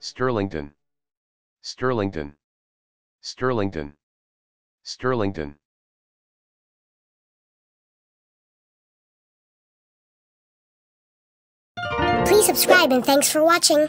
Sterlington. Sterlington. Sterlington. Sterlington. Please subscribe and thanks for watching.